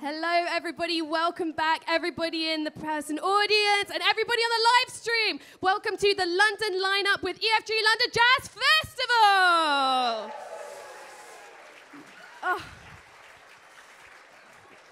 Hello, everybody. Welcome back, everybody in the person audience and everybody on the live stream. Welcome to the London lineup with EFG London Jazz Festival. Oh.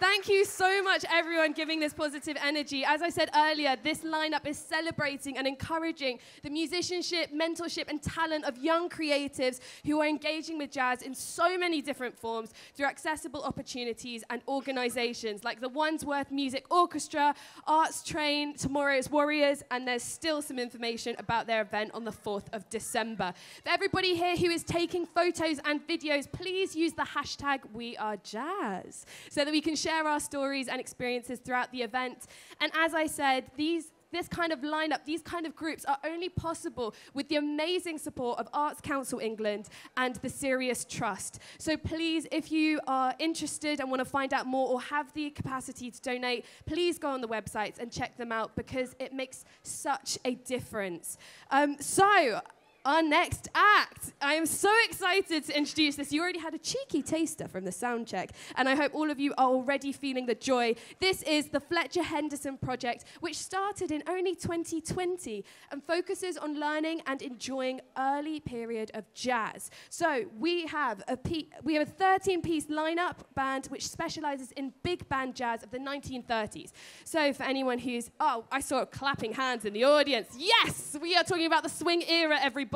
Thank you so much, everyone, giving this positive energy. As I said earlier, this lineup is celebrating and encouraging the musicianship, mentorship, and talent of young creatives who are engaging with jazz in so many different forms through accessible opportunities and organizations like the Wandsworth Music Orchestra, Arts Train, Tomorrow's Warriors, and there's still some information about their event on the 4th of December. For everybody here who is taking photos and videos, please use the hashtag WeAreJazz so that we can share share our stories and experiences throughout the event. And as I said, these this kind of lineup, these kind of groups are only possible with the amazing support of Arts Council England and the Serious Trust. So please, if you are interested and want to find out more or have the capacity to donate, please go on the websites and check them out because it makes such a difference. Um, so, our next act. I am so excited to introduce this. You already had a cheeky taster from the sound check, and I hope all of you are already feeling the joy. This is the Fletcher Henderson Project, which started in only 2020 and focuses on learning and enjoying early period of jazz. So we have a pe- we have a 13-piece lineup band which specializes in big band jazz of the 1930s. So for anyone who's oh, I saw clapping hands in the audience. Yes, we are talking about the swing era, everybody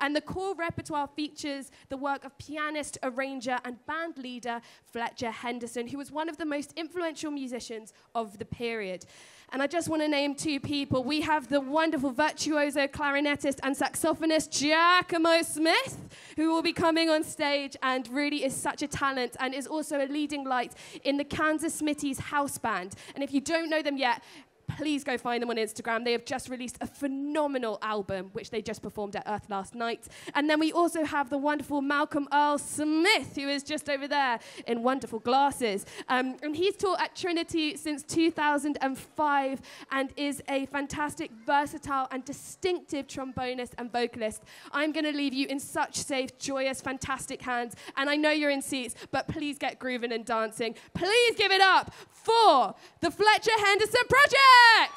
And the core repertoire features the work of pianist, arranger, and band leader Fletcher Henderson, who was one of the most influential musicians of the period. And I just want to name two people. We have the wonderful virtuoso clarinetist and saxophonist Giacomo Smith, who will be coming on stage and really is such a talent and is also a leading light in the Kansas Smitty's house band. And if you don't know them yet, please go find them on Instagram. They have just released a phenomenal album, which they just performed at Earth last night. And then we also have the wonderful Malcolm Earle Smith, who is just over there in wonderful glasses. Um, and he's taught at Trinity since 2005 and is a fantastic, versatile, and distinctive trombonist and vocalist. I'm going to leave you in such safe, joyous, fantastic hands. And I know you're in seats, but please get grooving and dancing. Please give it up for the Fletcher Henderson Project! back.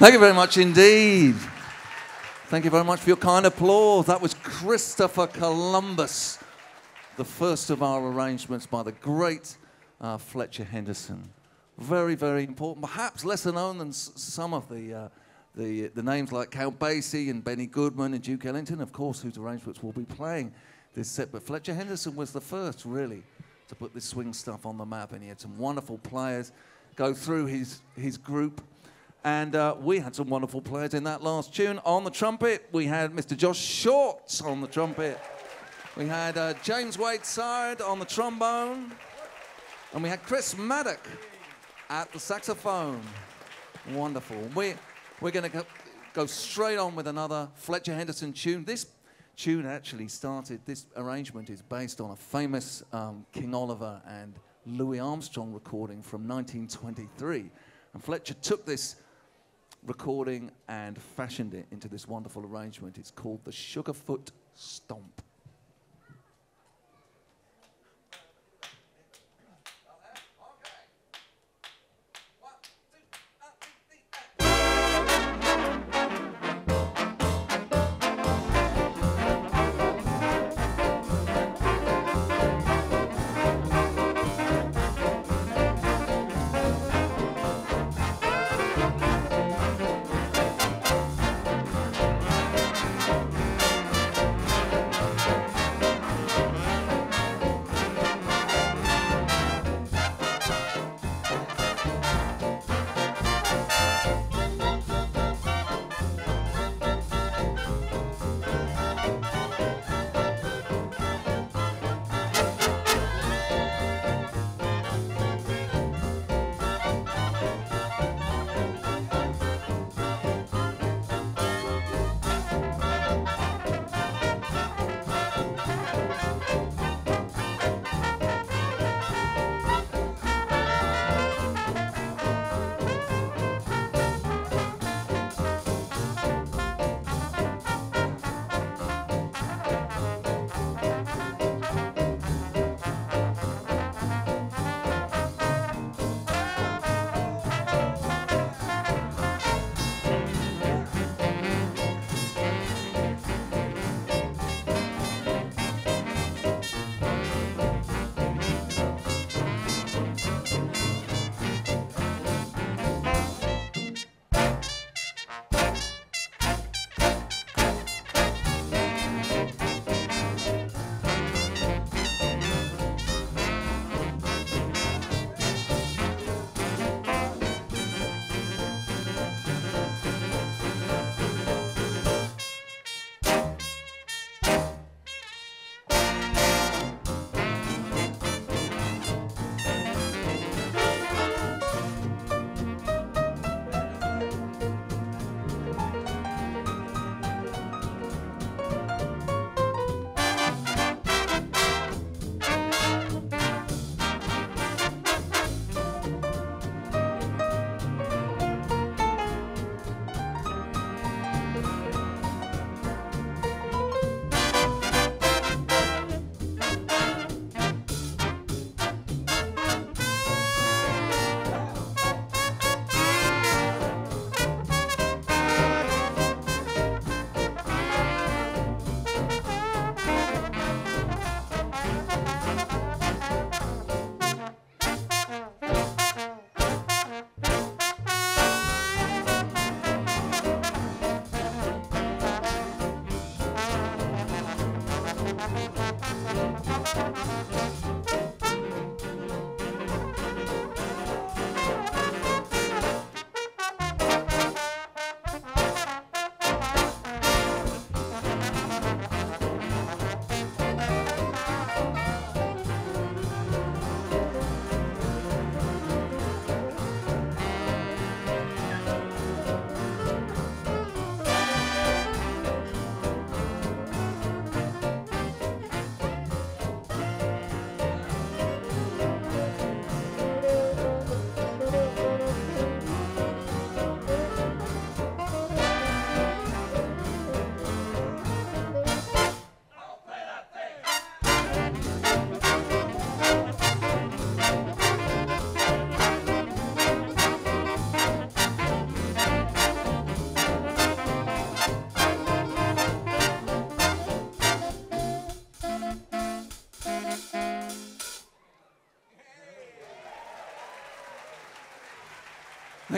Thank you very much indeed. Thank you very much for your kind applause. That was Christopher Columbus, the first of our arrangements by the great uh, Fletcher Henderson. Very, very important. Perhaps lesser known than some of the, uh, the, the names like Count Basie and Benny Goodman and Duke Ellington, of course, whose arrangements we'll be playing this set. But Fletcher Henderson was the first, really, to put this swing stuff on the map. And he had some wonderful players go through his, his group. And uh, we had some wonderful players in that last tune. On the trumpet, we had Mr. Josh Shorts on the trumpet. We had uh, James Wade Sard on the trombone. And we had Chris Maddock at the saxophone. Wonderful. We, we're going to go, go straight on with another Fletcher Henderson tune. This tune actually started, this arrangement is based on a famous um, King Oliver and Louis Armstrong recording from 1923. And Fletcher took this recording and fashioned it into this wonderful arrangement. It's called the Sugarfoot Stomp.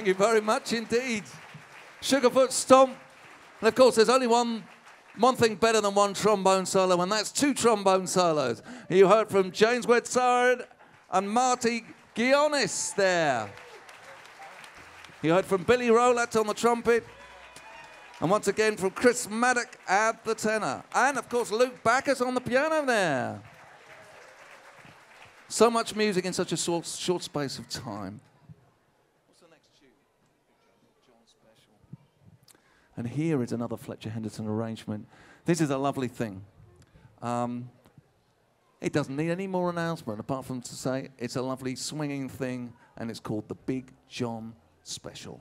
Thank you very much indeed. Sugarfoot Stomp. And of course, there's only one, one thing better than one trombone solo, and that's two trombone solos. You heard from James Wetsard and Marty Gionis there. You heard from Billy Rowlatt on the trumpet. And once again from Chris Maddock at the tenor. And of course, Luke Backus on the piano there. So much music in such a short, short space of time. What's the next tune? John Special. And here is another Fletcher Henderson arrangement. This is a lovely thing. Um, it doesn't need any more announcement apart from to say it's a lovely swinging thing and it's called the Big John Special.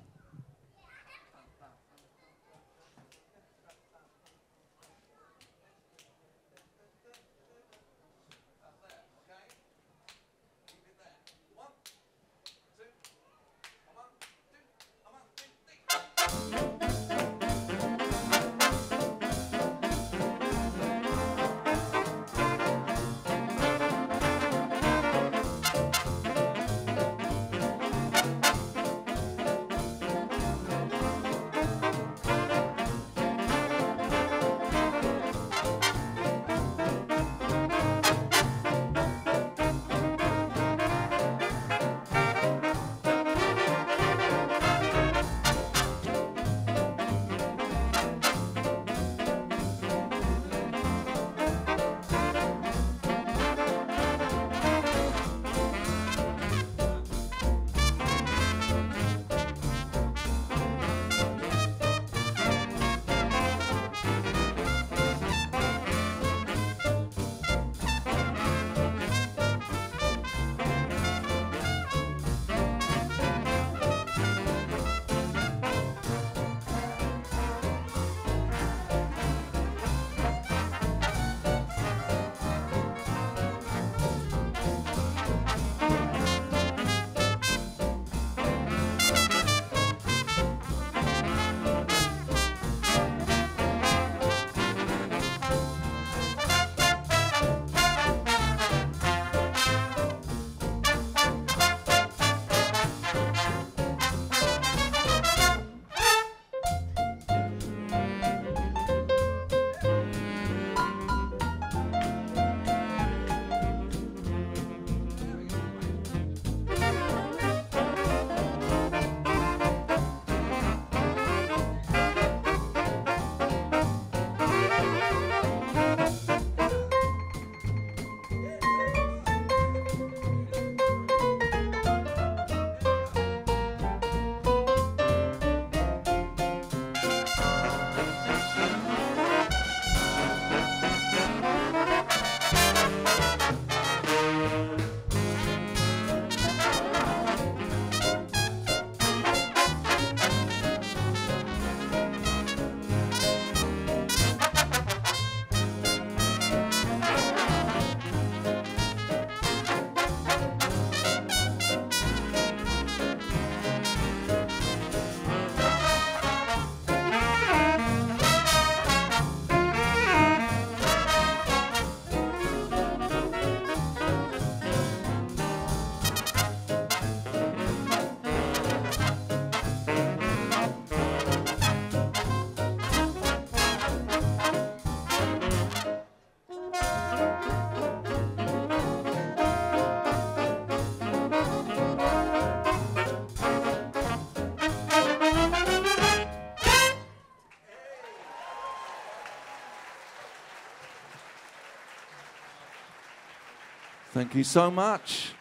Thank you so much.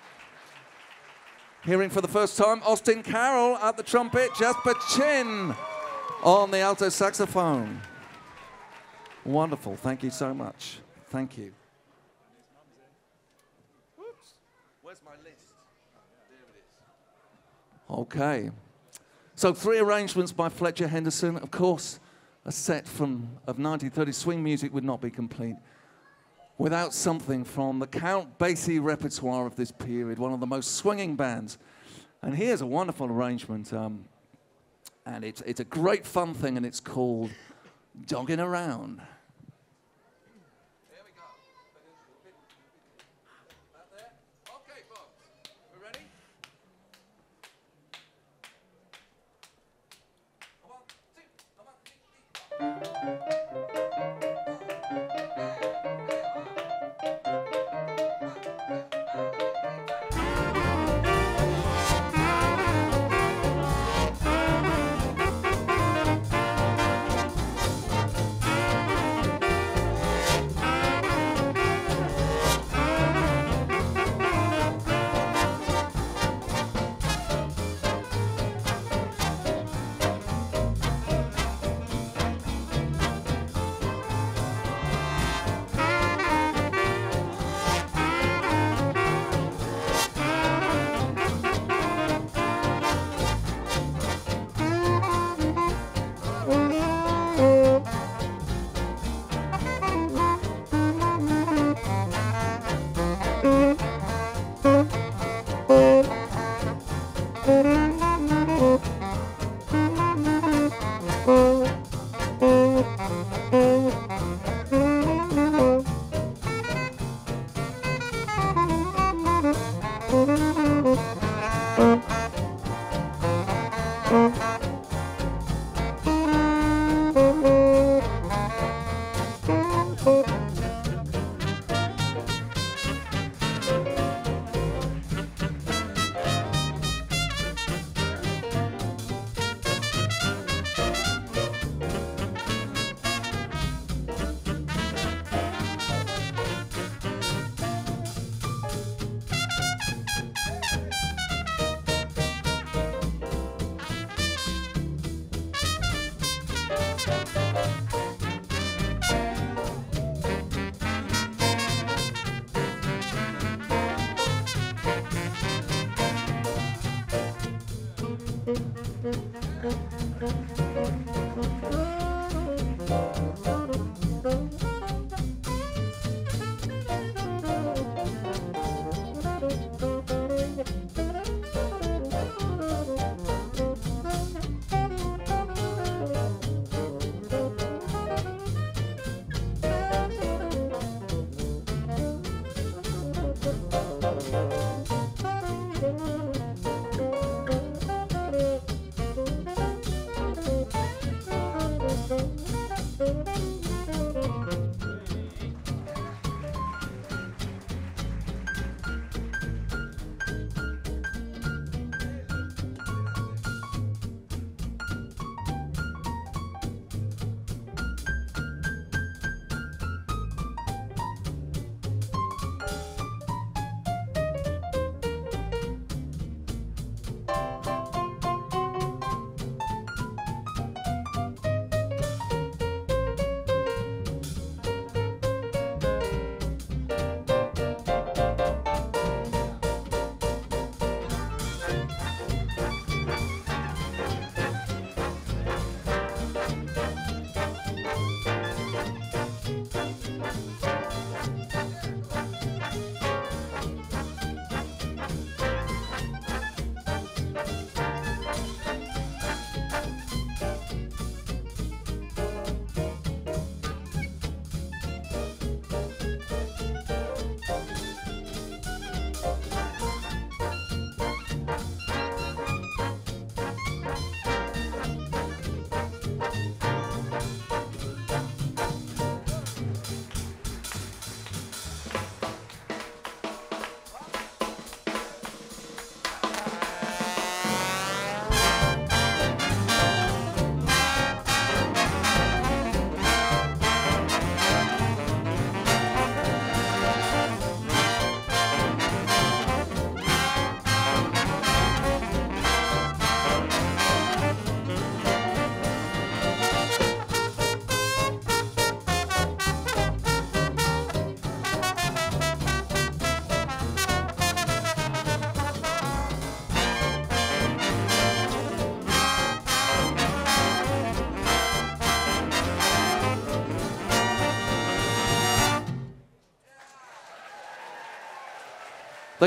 Hearing for the first time Austin Carroll at the trumpet, Jasper Chin on the alto saxophone. Wonderful. Thank you so much. Thank you. Oops. Where's my list? Oh, there it is. Okay. So three arrangements by Fletcher Henderson. Of course, a set from of 1930 swing music would not be complete without something from the Count Basie repertoire of this period, one of the most swinging bands. And here's a wonderful arrangement, um, and it's, it's a great fun thing, and it's called Dogging Around.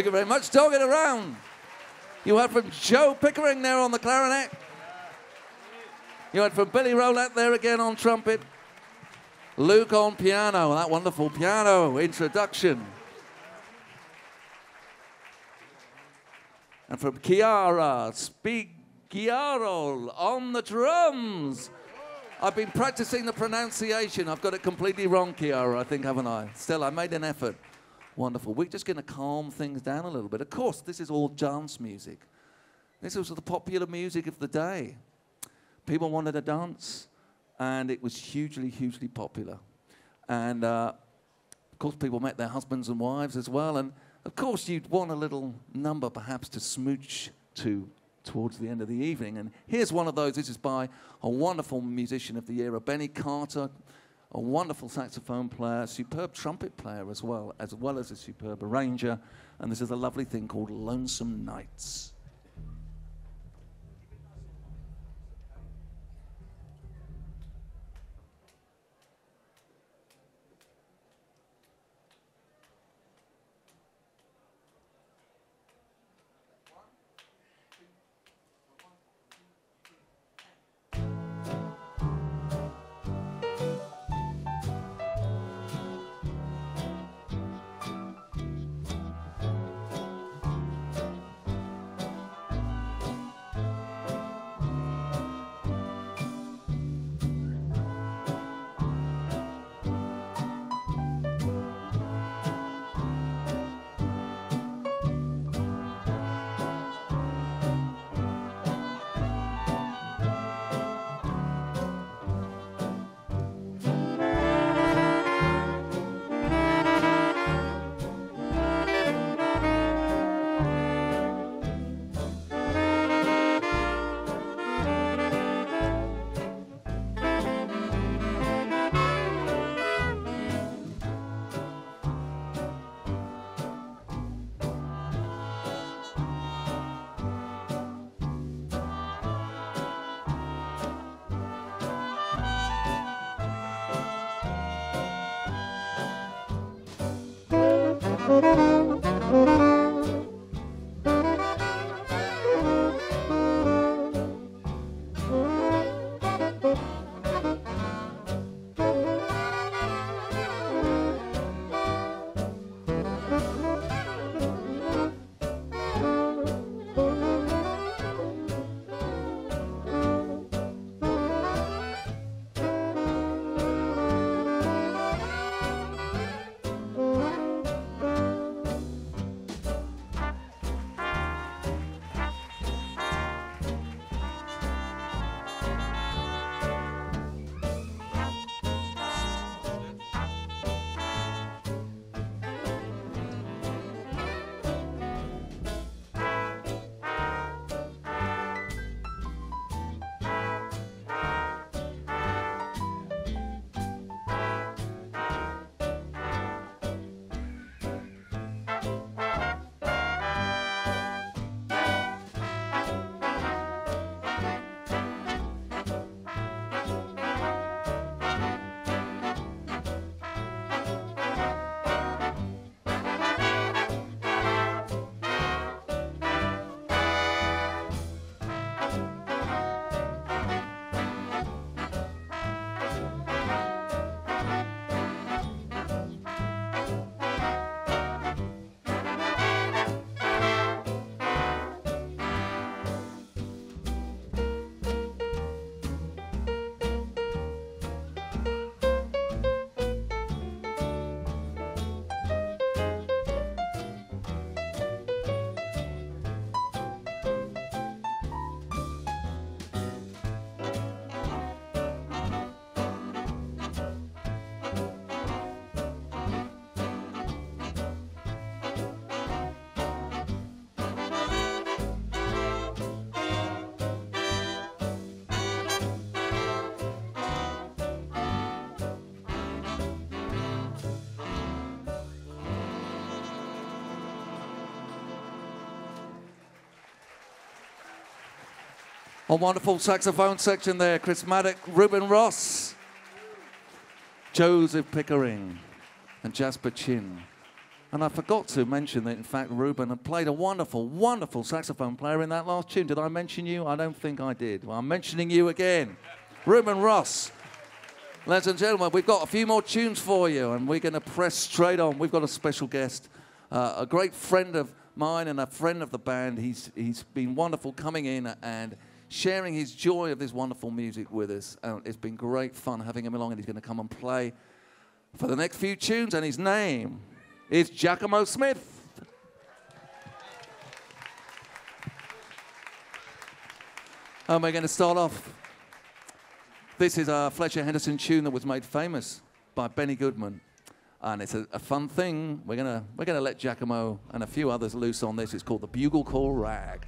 very much. Dog it around. You heard from Joe Pickering there on the clarinet. You heard from Billy Rowlett there again on trumpet. Luke on piano, that wonderful piano introduction. And from Chiara Spigiaro on the drums. I've been practicing the pronunciation. I've got it completely wrong, Chiara, I think, haven't I? Still, I made an effort. Wonderful. We're just going to calm things down a little bit. Of course, this is all dance music. This was the popular music of the day. People wanted to dance, and it was hugely, hugely popular. And uh, of course, people met their husbands and wives as well. And of course, you'd want a little number perhaps to smooch to towards the end of the evening. And here's one of those. This is by a wonderful musician of the era, Benny Carter a wonderful saxophone player, superb trumpet player as well, as well as a superb arranger. And this is a lovely thing called Lonesome Nights. A wonderful saxophone section there. Chris Maddock, Ruben Ross, Joseph Pickering, and Jasper Chin. And I forgot to mention that, in fact, Ruben had played a wonderful, wonderful saxophone player in that last tune. Did I mention you? I don't think I did. Well, I'm mentioning you again. Ruben Ross. Ladies and gentlemen, we've got a few more tunes for you, and we're going to press straight on. We've got a special guest, uh, a great friend of mine and a friend of the band. He's, he's been wonderful coming in and sharing his joy of this wonderful music with us. Uh, it's been great fun having him along, and he's going to come and play for the next few tunes. And his name is Giacomo Smith. And we're going to start off. This is a Fletcher Henderson tune that was made famous by Benny Goodman. And it's a, a fun thing. We're going to we're gonna let Giacomo and a few others loose on this. It's called the Bugle Call Rag.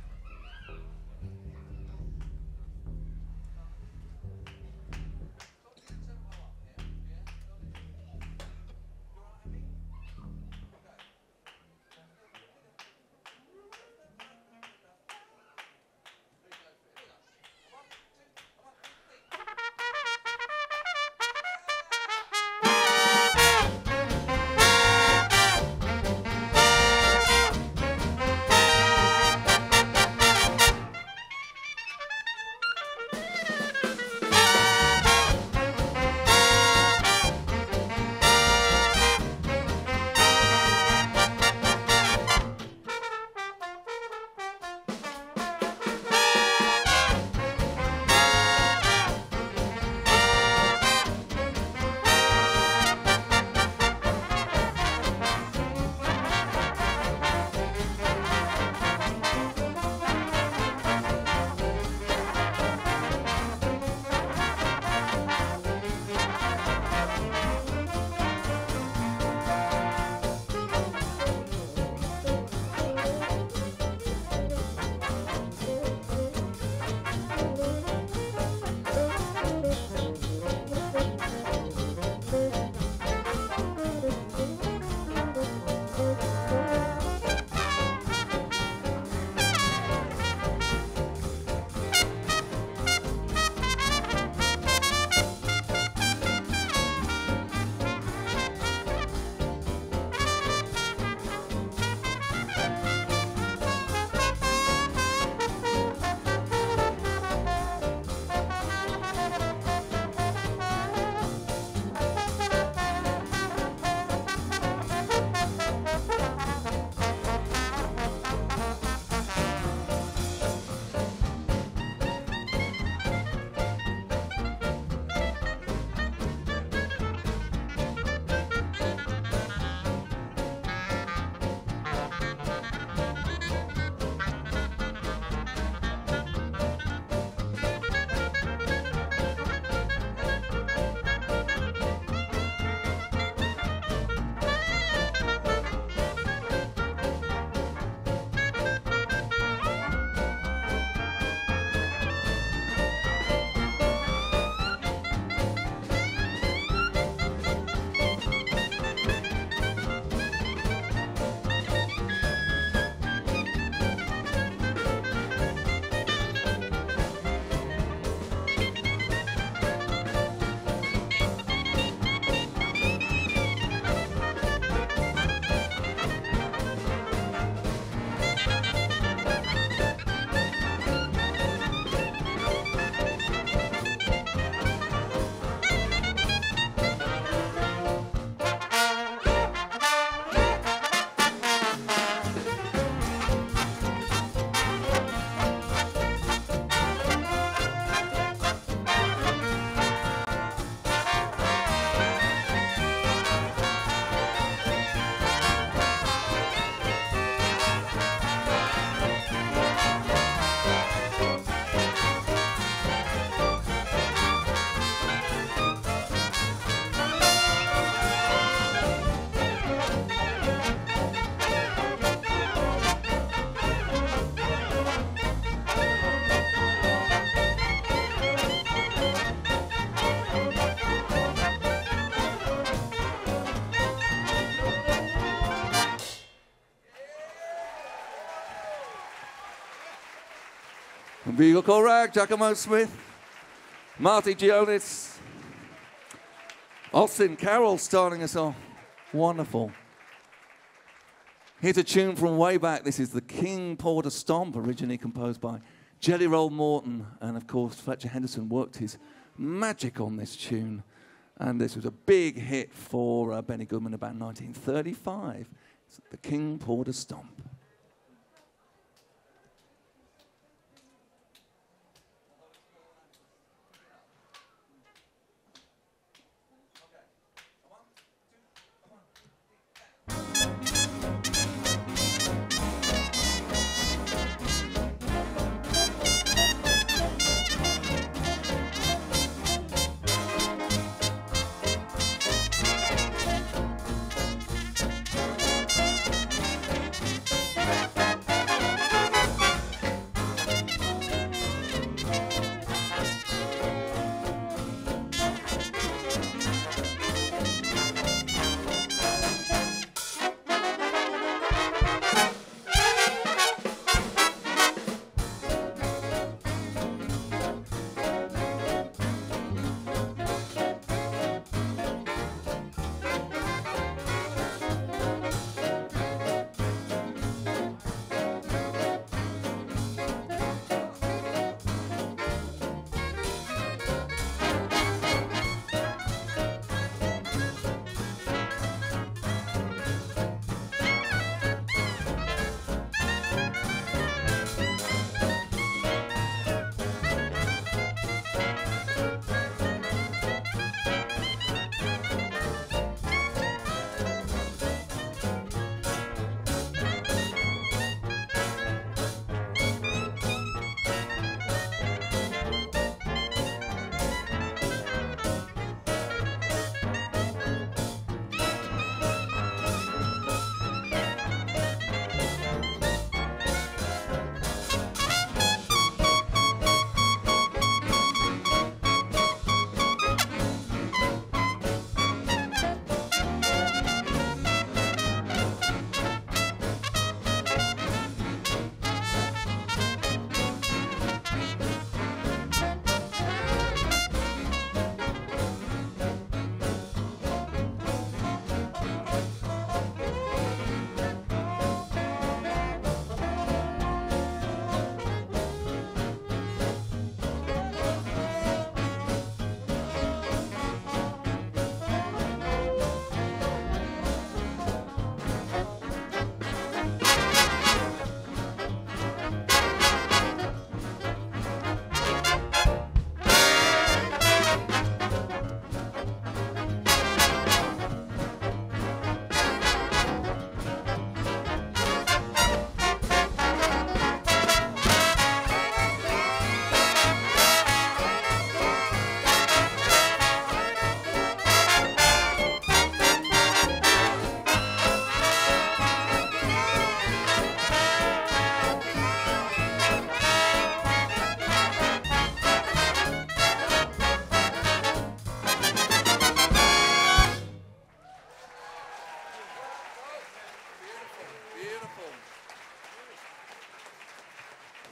Vigo Korak, Giacomo Smith, Marty Gionis, Austin Carroll starting us off. Wonderful. Here's a tune from way back. This is the King Porter Stomp, originally composed by Jelly Roll Morton. And of course, Fletcher Henderson worked his magic on this tune. And this was a big hit for uh, Benny Goodman about 1935. It's the King Porter Stomp.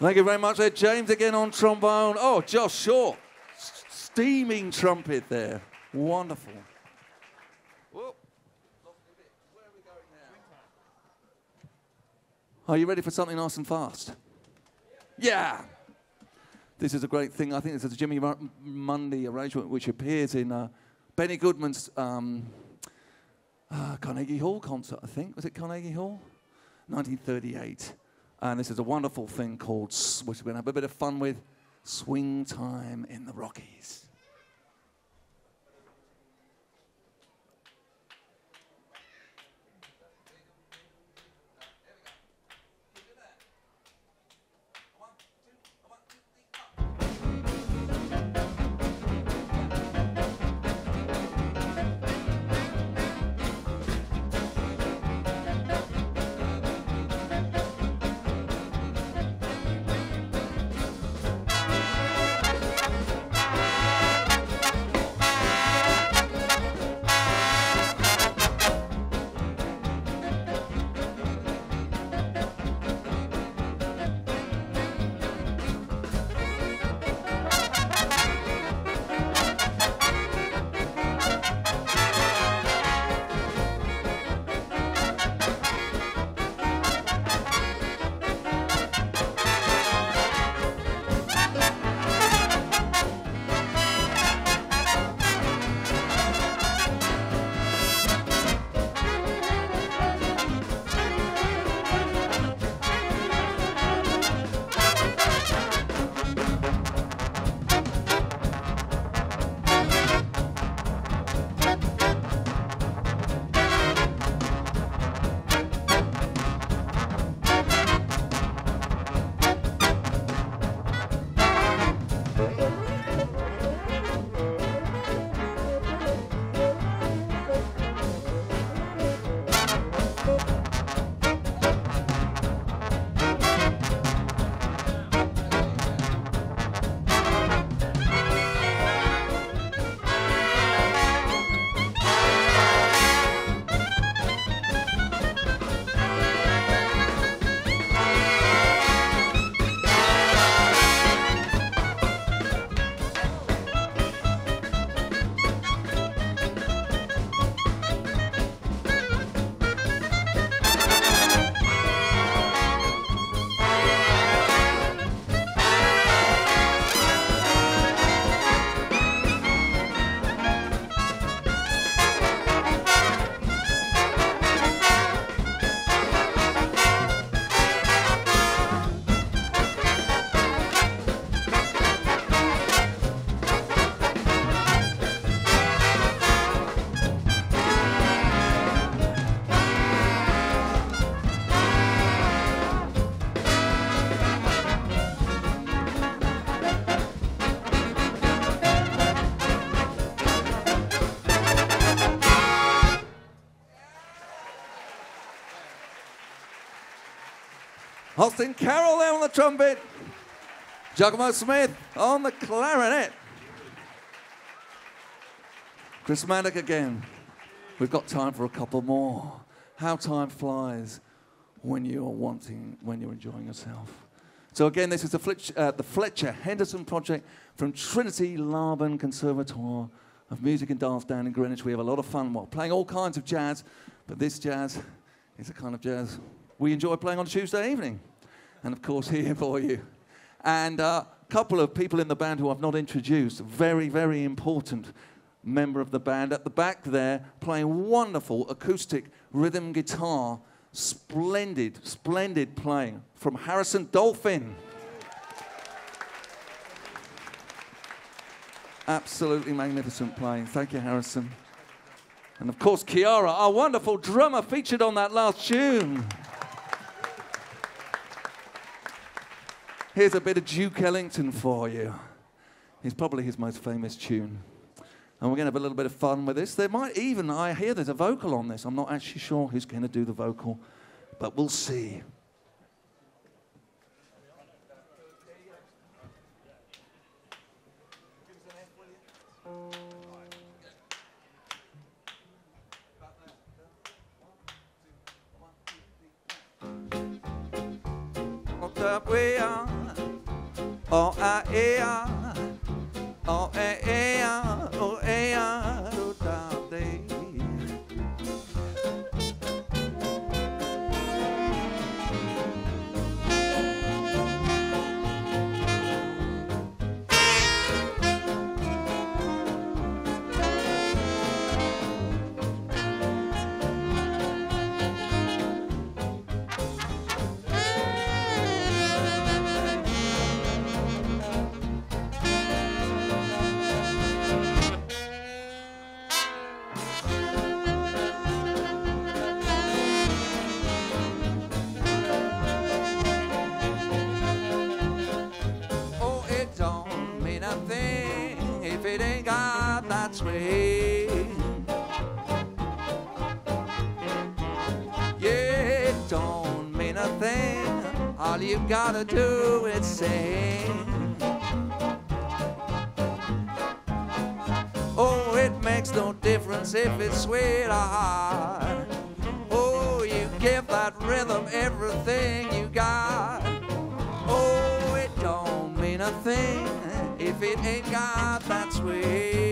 Thank you very much there. James again on trombone. Oh, Josh Shaw. Steaming trumpet there. Wonderful. Are you ready for something nice and fast? Yeah. This is a great thing. I think this is a Jimmy Mu- Mundy arrangement which appears in uh, Benny Goodman's um, uh, Carnegie Hall concert, I think. Was it Carnegie Hall? 1938. And this is a wonderful thing called, which we're going to have a bit of fun with, Swing Time in the Rockies. Austin Carroll there on the trumpet. Giacomo Smith on the clarinet. Chris Maddock again. We've got time for a couple more. How time flies when you're wanting, when you're enjoying yourself. So again, this is the, Fletch, uh, the Fletcher Henderson project from Trinity Laban Conservatoire of Music and Dance down in Greenwich. We have a lot of fun while playing all kinds of jazz, but this jazz is a kind of jazz we enjoy playing on Tuesday evening. And of course, here for you. And a uh, couple of people in the band who I've not introduced, very, very important member of the band at the back there, playing wonderful acoustic rhythm guitar. Splendid, splendid playing from Harrison Dolphin. Absolutely magnificent playing. Thank you, Harrison. And of course, Kiara, our wonderful drummer, featured on that last tune. Here's a bit of Duke Ellington for you. It's probably his most famous tune. And we're going to have a little bit of fun with this. There might even, I hear there's a vocal on this. I'm not actually sure who's going to do the vocal, but we'll see. Oh, I, yeah. Oh, got that. Yeah, it don't mean a thing. All you gotta do is sing. Oh, it makes no difference if it's sweet or hard. Oh, you give that rhythm everything you got. Oh, it don't mean a thing if it ain't got that swing.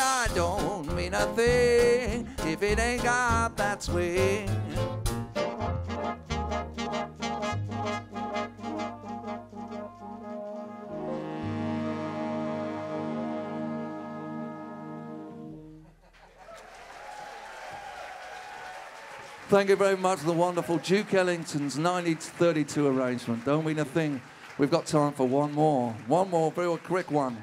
I don't mean a thing if it ain't got that swing. Thank you very much. for The wonderful Duke Ellington's 1932 arrangement. Don't mean a thing. We've got time for one more. One more, very quick one.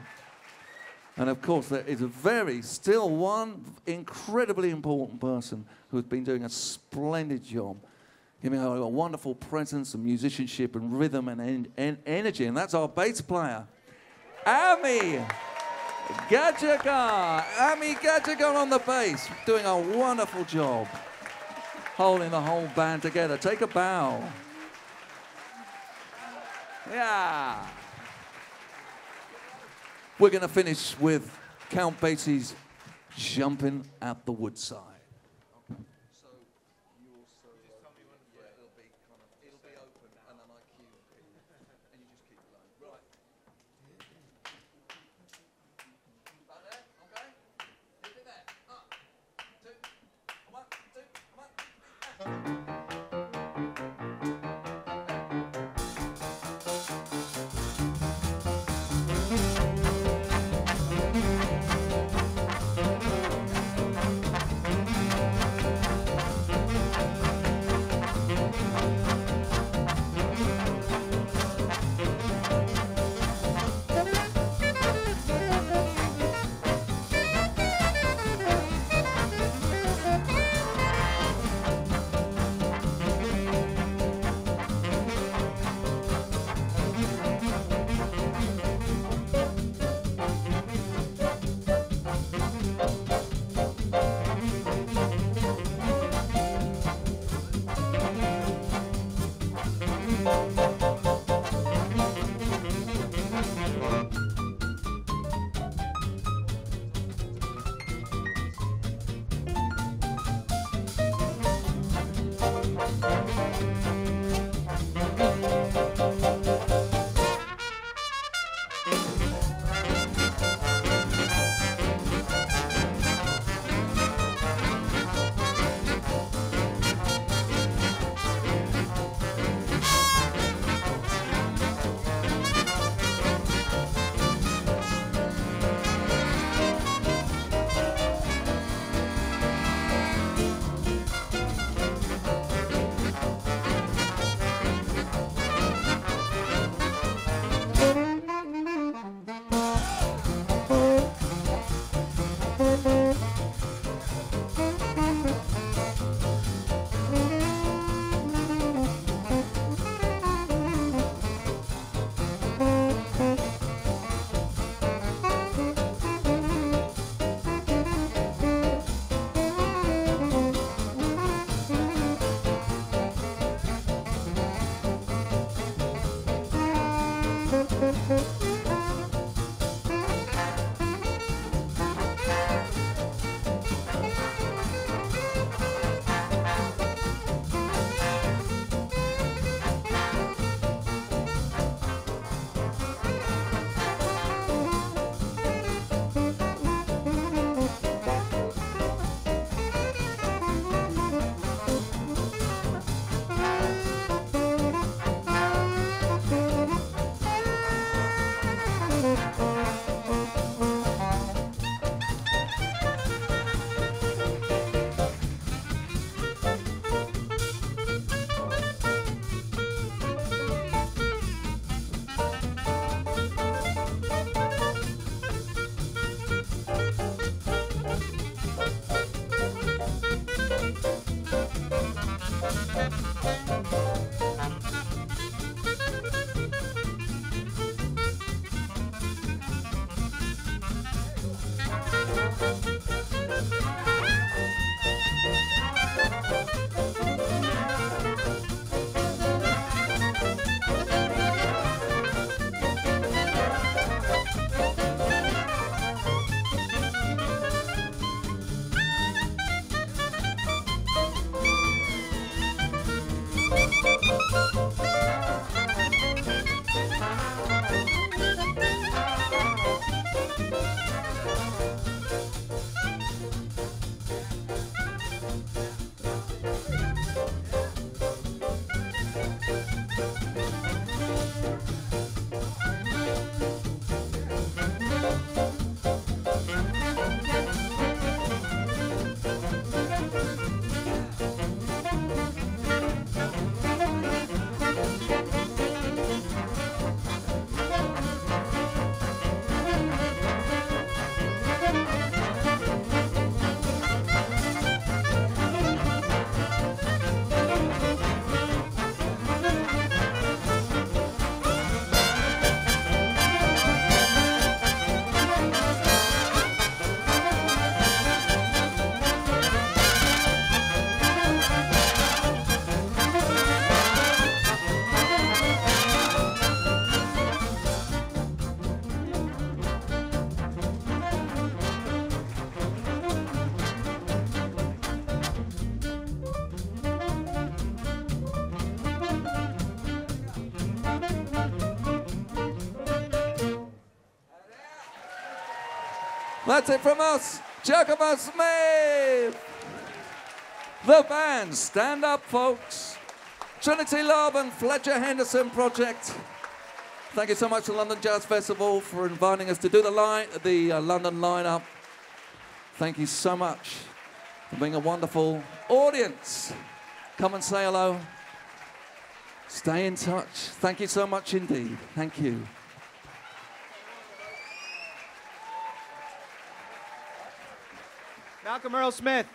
And of course, there is a very, still one incredibly important person who's been doing a splendid job, giving her a wonderful presence and musicianship and rhythm and en- en- energy. And that's our bass player, Ami Gajagan. Ami Gajagan on the bass, doing a wonderful job, holding the whole band together. Take a bow. Yeah. We're going to finish with Count Basie's Jumping at the Woodside. That's it from us, Giacomo Smith. The band, stand up, folks. Trinity Laban Fletcher Henderson Project. Thank you so much to London Jazz Festival for inviting us to do the line, the uh, London lineup. Thank you so much for being a wonderful audience. Come and say hello. Stay in touch. Thank you so much indeed. Thank you. Malcolm Earle Smith.